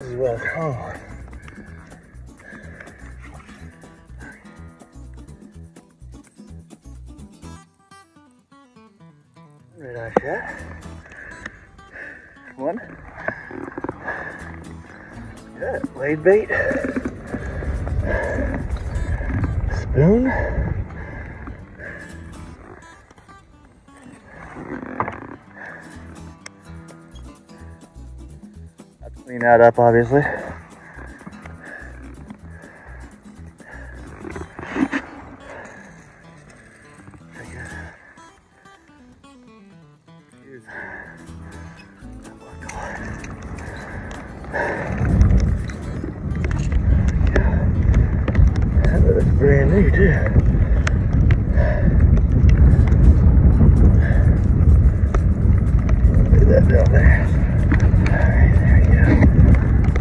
Is well calm. Red eye shot. One. Yeah, laid bait. Spoon. Clean that up, obviously. Brand new too.